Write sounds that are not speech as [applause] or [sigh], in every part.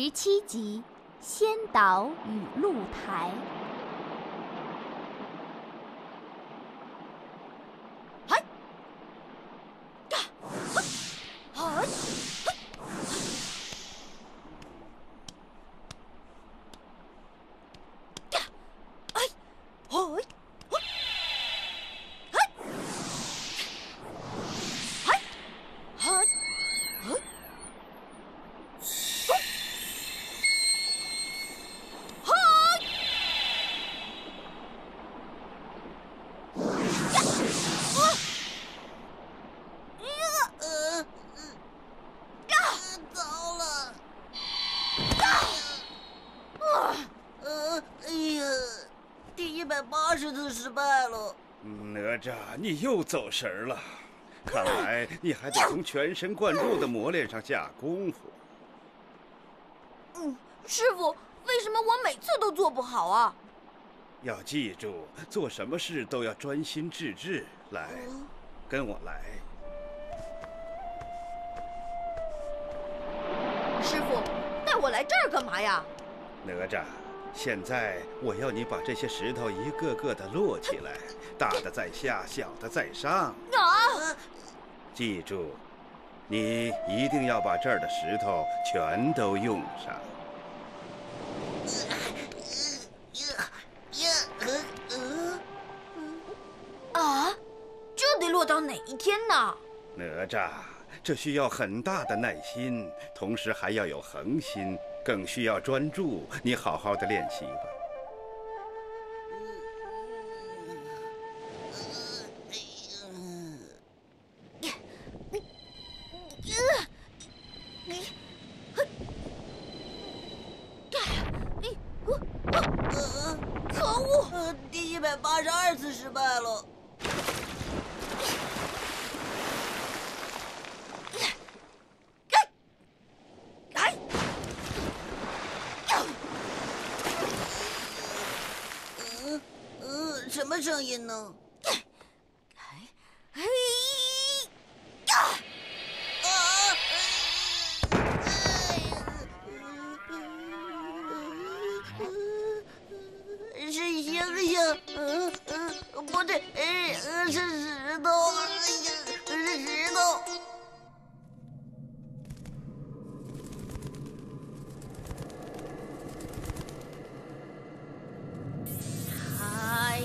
十七集《仙岛与露台》。呃，糟了！呃，哎呀，第一百八十次失败了。哪吒，你又走神儿了，看来你还得从全神贯注的磨练上下功夫。嗯，师傅，为什么我每次都做不好啊？要记住，做什么事都要专心致志。来，跟我来。师傅，带我来这儿干嘛呀？哪吒，现在我要你把这些石头一个个的摞起来，大的在下，小的在上。啊！记住，你一定要把这儿的石头全都用上。啊，这得落到哪一天呢？哪吒，这需要很大的耐心，同时还要有恒心，更需要专注。你好好的练习吧。可恶！第一百八十二次失败了。这，哎，呃是石头，哎呀，是石头。哎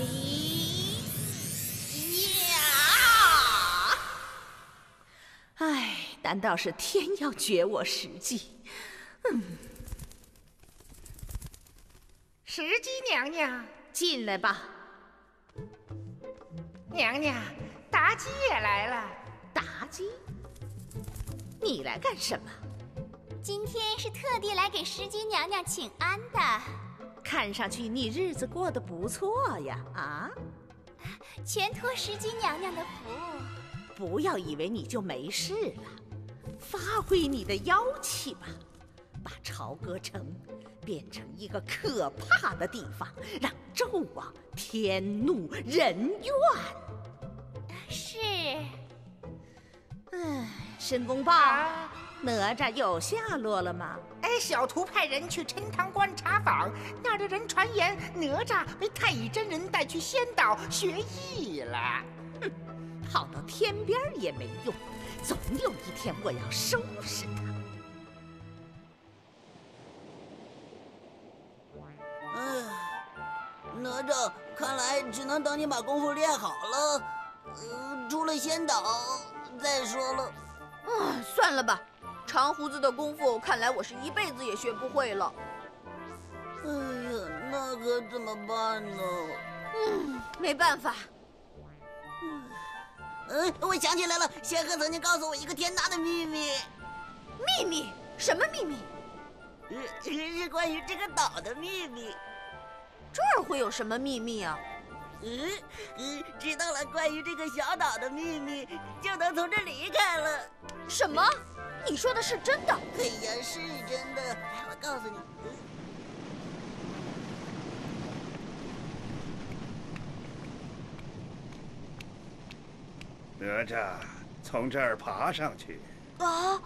呀！唉，难道是天要绝我石矶？嗯，石矶娘娘，进来吧。娘娘，妲己也来了。妲己，你来干什么？今天是特地来给石矶娘娘请安的，看上去你日子过得不错呀！啊，全托石矶娘娘的福。不要以为你就没事了，发挥你的妖气吧，把朝歌城变成一个可怕的地方，让纣王天怒人怨。是，唉，申公豹，啊，哪吒有下落了吗？哎，小徒派人去陈塘关查访，那儿的人传言哪吒被太乙真人带去仙岛学艺了。哼跑到天边也没用，总有一天我要收拾他。吒，看来只能等你把功夫练好了。呃，出了仙岛再说了。啊，算了吧，长胡子的功夫，看来我是一辈子也学不会了。哎呀，那可怎么办呢？嗯，没办法。嗯，我想起来了，仙鹤曾经告诉我一个天大的秘密。秘密？什么秘密？是是关于这个岛的秘密。这儿会有什么秘密啊？嗯嗯，知道了关于这个小岛的秘密，就能从这离开了。什么？你说的是真的？哎呀，是真的。来，我告诉你。哪吒，从这儿爬上去。啊！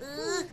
嗯，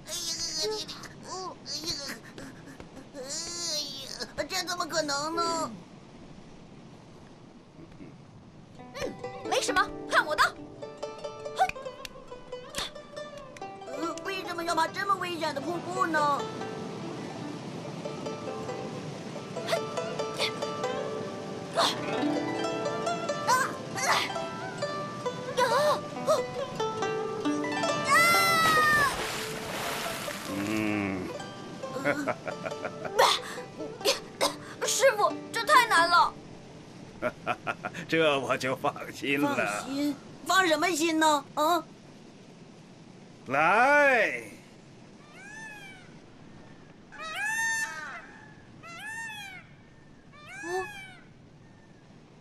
这我就放心了。放心？放什么心呢？啊？来。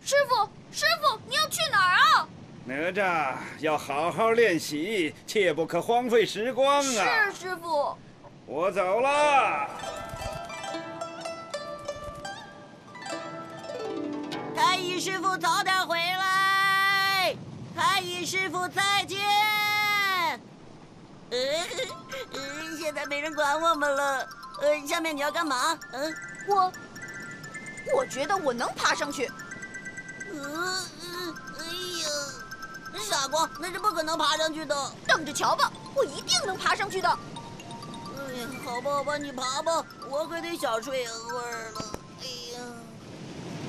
师傅，师傅，你要去哪儿啊？哪吒要好好练习，切不可荒废时光啊！是师傅。我走了。太乙师傅早点回来。太乙师傅再见。呃，呃，现在没人管我们了。呃，下面你要干嘛？嗯，我，我觉得我能爬上去。呃，哎呀，傻瓜，那是不可能爬上去的。等着瞧吧，我一定能爬上去的。哎呀，好吧，好吧，你爬吧，我可得小睡一会儿了。哎呀，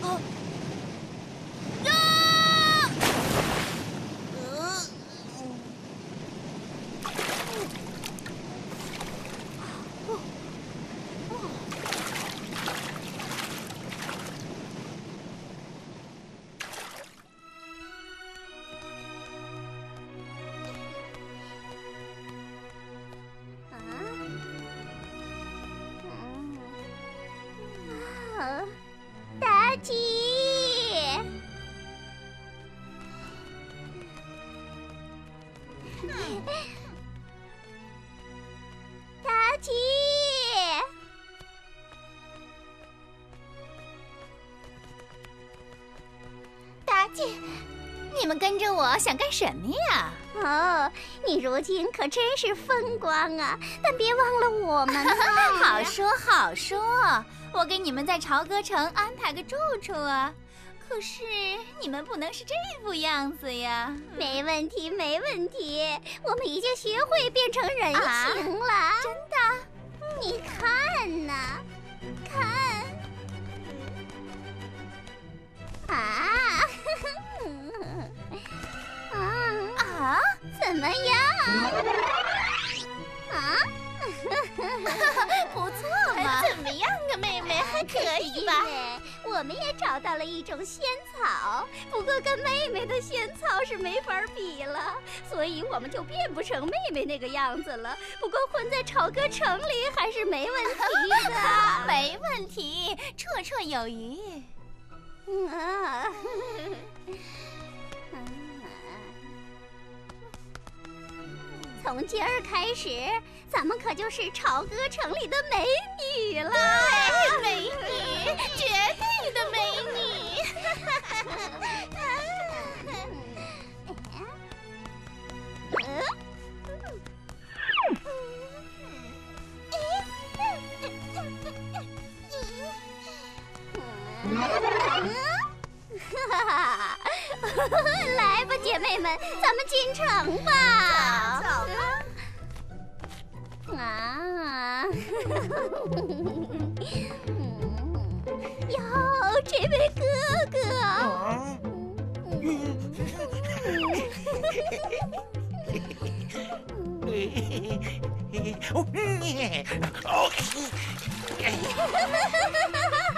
啊，你们跟着我想干什么呀？哦，你如今可真是风光啊！但别忘了我们啊！[laughs] 好说好说，我给你们在朝歌城安排个住处啊。可是你们不能是这副样子呀！没问题，没问题，我们已经学会变成人形了。真的？你看呐，看啊！啊啊！怎么样？啊？[laughs] 不错嘛！怎么样啊，妹妹？还可以吧？我们也找到了一种仙草，不过跟妹妹的仙草是没法比了，所以我们就变不成妹妹那个样子了。不过混在朝歌城里还是没问题的，[laughs] 没问题，绰绰有余。啊！从今儿开始，咱们可就是朝歌城里的美女了。对，美女，[laughs] 绝对的美女。哈哈哈，[laughs] 来吧，姐妹们，咱们进城吧。走吧。啊！嗯，[laughs] 哟，这位哥哥，啊 [laughs]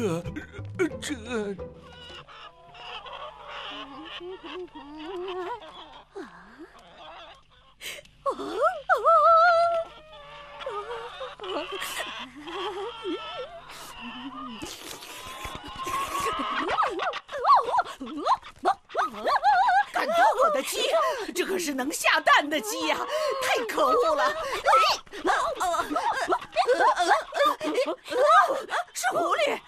这呃这赶到我的鸡，这可是能下蛋的鸡呀、太可恶了！哎，呃呃呃呃呃呃是狐狸！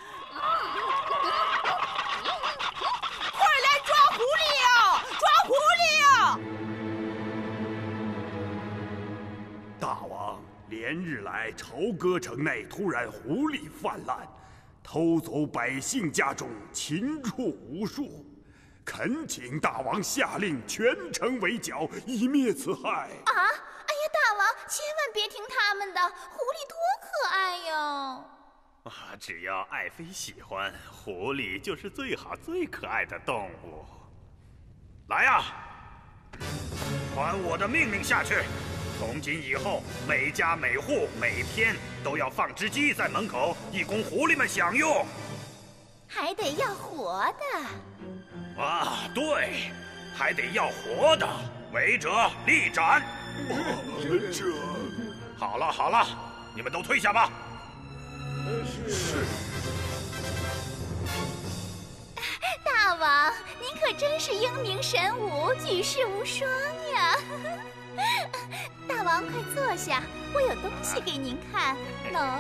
连日来朝歌城内突然狐狸泛滥，偷走百姓家中禽畜无数，恳请大王下令全城围剿，以灭此害。啊！哎呀，大王，千万别听他们的，狐狸多可爱哟！啊，只要爱妃喜欢，狐狸就是最好最可爱的动物。来呀，传我的命令下去。从今以后，每家每户每天都要放只鸡在门口，以供狐狸们享用。还得要活的。啊，对，还得要活的，违者立斩。这 [laughs] 好了好了，你们都退下吧。是 [laughs] 大王，您可真是英明神武，举世无双呀！大王，快坐下，我有东西给您看。喏，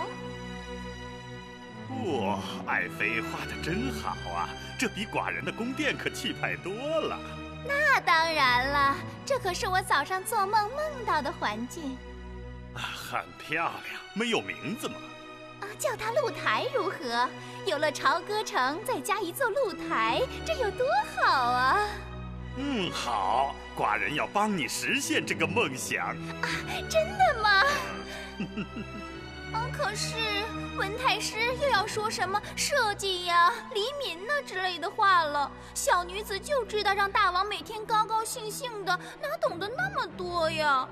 哇，爱妃画的真好啊，这比寡人的宫殿可气派多了。那当然了，这可是我早上做梦梦到的环境啊，很漂亮，没有名字吗？啊，叫它露台如何？有了朝歌城，再加一座露台，这有多好啊！嗯，好，寡人要帮你实现这个梦想。啊真的吗？啊，可是文太师又要说什么设计呀、黎民呐之类的话了。小女子就知道让大王每天高高兴兴的，哪懂得那么多呀？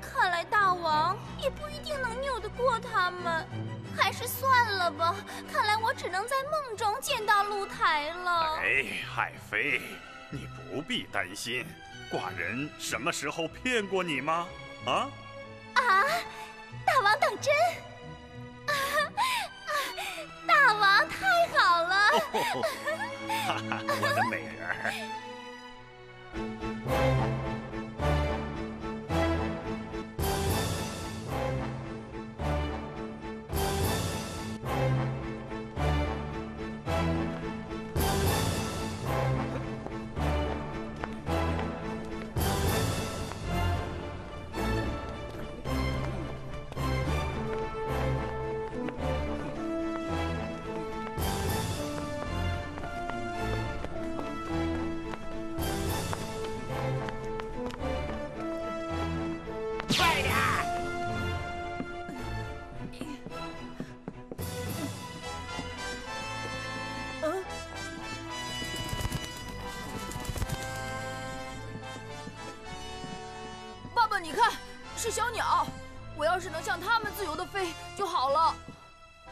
看来大王也不一定能拗得过他们，还是算了吧。看来我只能在梦中见到露台了。哎，爱妃，你不必担心，寡人什么时候骗过你吗？啊？啊，大王当真？啊啊，大王太好了！哦哈哈，我的美人儿。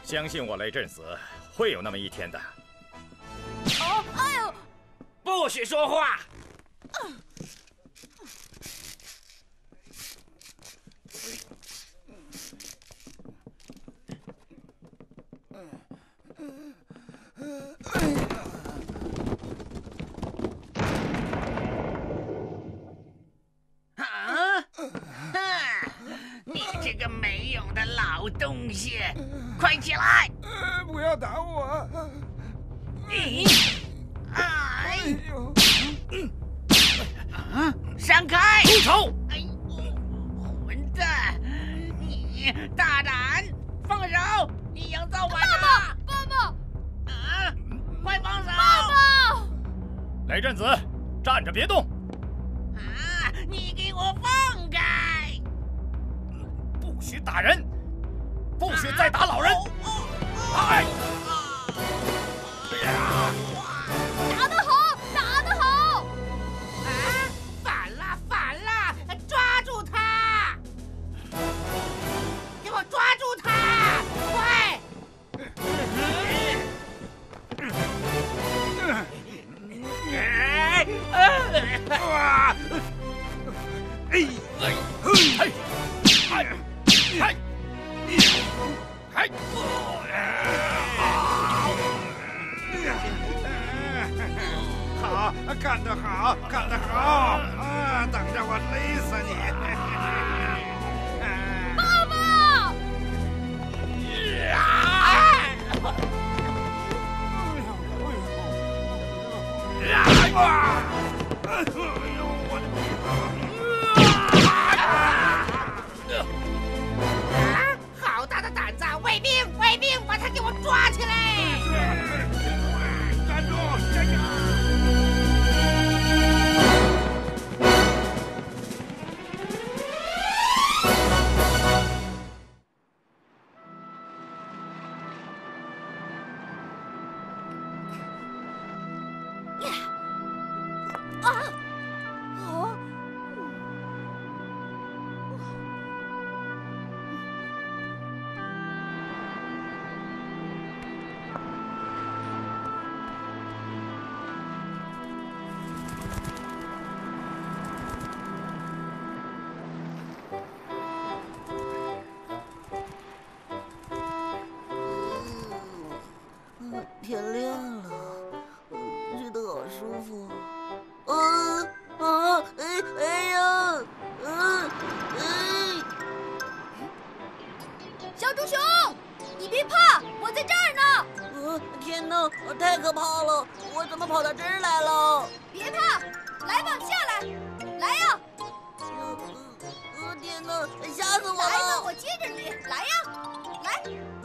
相信我，雷震子，会有那么一天的。哦！哎呦！不许说话！啊！哈！你这个没用的老东西，快起来！呃，不要打我！咦！哎！呦，啊！闪开！住手！哎呦，混蛋！你大胆！放手！你营造完了！爸爸，啊！快放手！爸爸！雷震子，站着别动。打人，不许再打老人。哎！啊！啊！好大的胆子！卫兵，卫兵，把他给我抓起来！嗯，天亮了，嗯睡得好舒服。啊啊！哎哎呀！嗯哎！小猪熊，你别怕，我在这儿呢。呃，天哪，太可怕了！我怎么跑到这儿来了？别怕，来吧，下来，来呀，呃呃，天哪，吓死我了来吧，了！我接着你，来呀，来。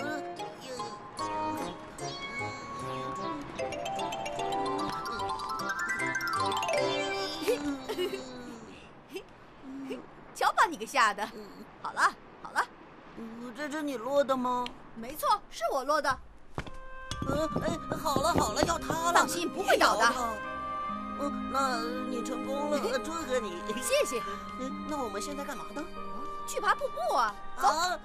给吓的！好了好了，呃这是你落的吗？没错，是我落的。嗯，哎，好了好了，要塌了。放心不会倒的嗯，那你成功了，祝贺你。谢谢。嗯，那我们现在干嘛呢？去爬瀑布啊！走。啊，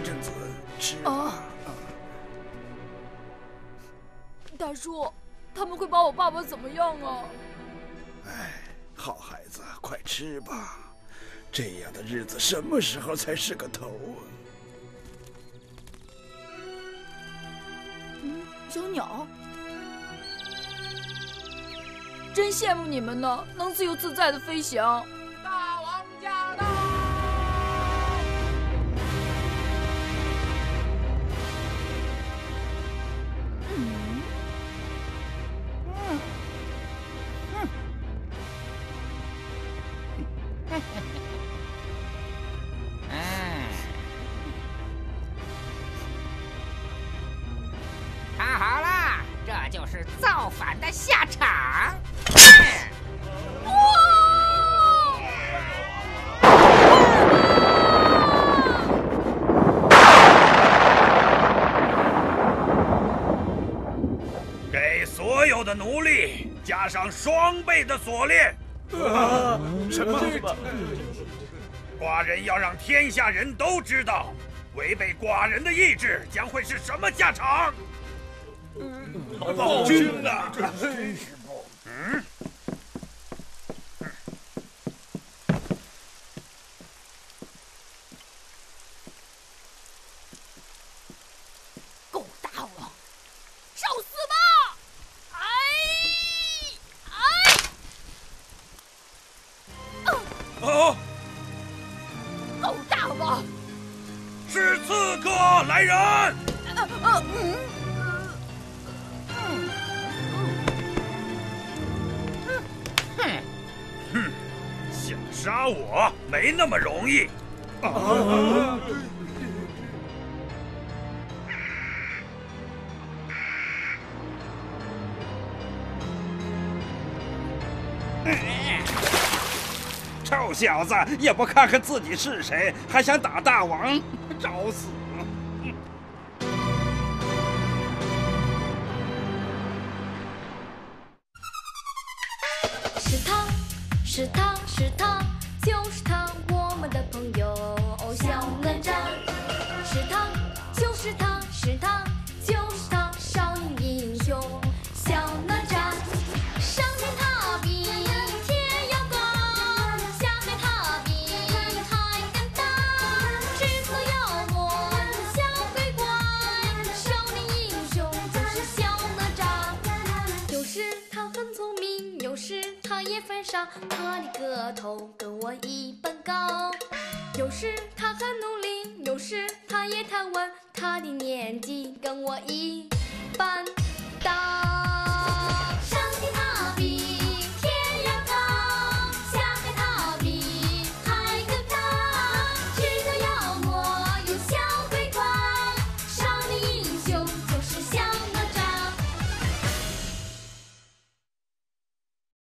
雷震子，吃哦吧。大叔，他们会把我爸爸怎么样啊？哎，好孩子，快吃吧。这样的日子什么时候才是个头啊？嗯，小鸟，真羡慕你们呢，能自由自在的飞翔。大王驾到！看好了，这就是造反的下场。给所有的奴隶加上双倍的锁链。啊，什么？寡人要让天下人都知道，违背寡人的意志将会是什么下场。暴君啊！[laughs] 臭小子，也不看看自己是谁，还想打大王，[laughs] 找死！他也犯傻，他的个头跟我一般高。有时他很努力，有时他也贪玩，他的年纪跟我一般。